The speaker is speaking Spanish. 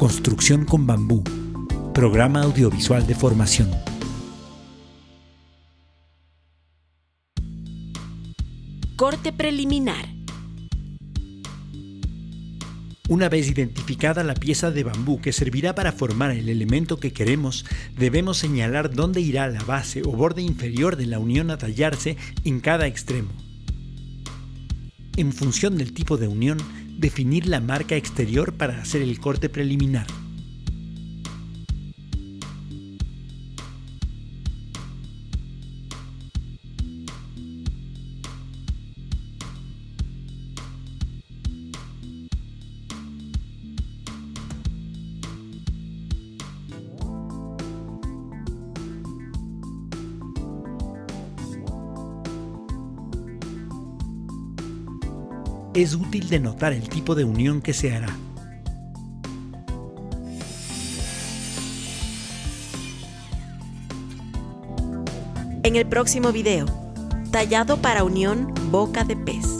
Construcción con bambú. Programa audiovisual de formación. Corte preliminar. Una vez identificada la pieza de bambú que servirá para formar el elemento que queremos, debemos señalar dónde irá la base o borde inferior de la unión a tallarse en cada extremo. En función del tipo de unión, definir la marca exterior para hacer el corte preliminar. Es útil denotar el tipo de unión que se hará. En el próximo video, tallado para unión boca de pez.